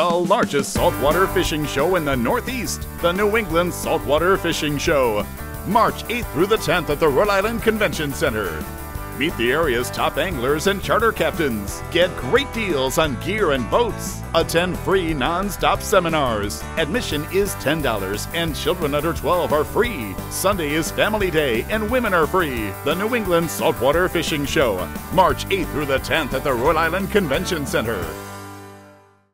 the largest saltwater fishing show in the Northeast, the New England Saltwater Fishing Show. March 8th through the 10th at the Rhode Island Convention Center. Meet the area's top anglers and charter captains. Get great deals on gear and boats. Attend free non-stop seminars. Admission is $10 and children under 12 are free. Sunday is family day and women are free. The New England Saltwater Fishing Show. March 8th through the 10th at the Rhode Island Convention Center.